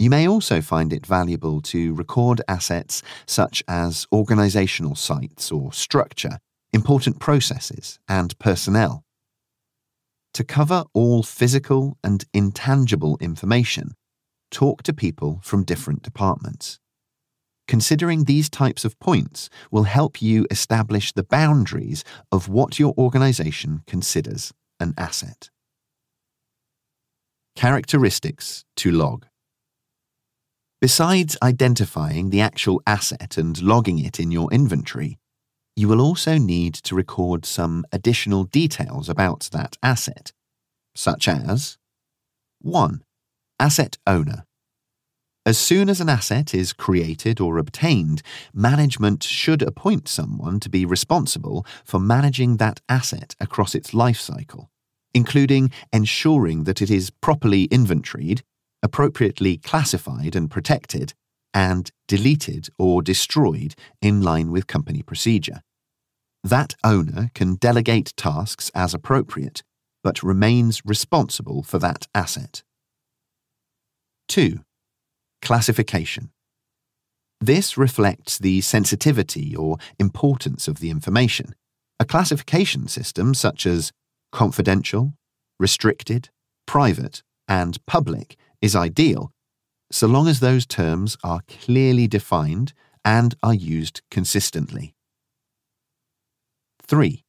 You may also find it valuable to record assets such as organizational sites or structure, important processes, and personnel. To cover all physical and intangible information, talk to people from different departments. Considering these types of points will help you establish the boundaries of what your organization considers an asset. Characteristics to log. Besides identifying the actual asset and logging it in your inventory, you will also need to record some additional details about that asset, such as 1. Asset owner. As soon as an asset is created or obtained, management should appoint someone to be responsible for managing that asset across its life cycle, including ensuring that it is properly inventoried appropriately classified and protected, and deleted or destroyed in line with company procedure. That owner can delegate tasks as appropriate, but remains responsible for that asset. 2. Classification. This reflects the sensitivity or importance of the information. A classification system such as confidential, restricted, private, and public is ideal, so long as those terms are clearly defined and are used consistently. 3.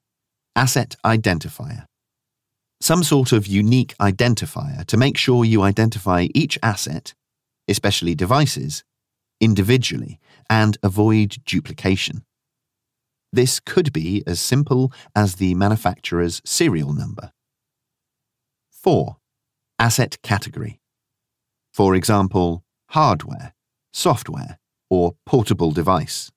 Asset Identifier. Some sort of unique identifier to make sure you identify each asset, especially devices, individually and avoid duplication. This could be as simple as the manufacturer's serial number. 4. Asset Category. For example, hardware, software, or portable device.